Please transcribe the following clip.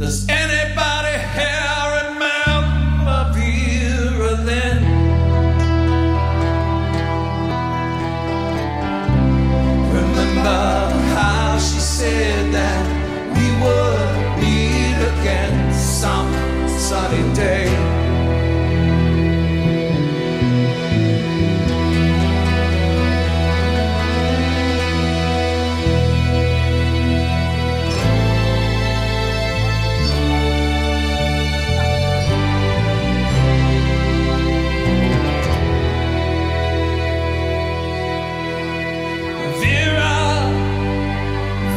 Does anybody here remember Vera Lynn? Remember how she said that we would meet again some sunny day?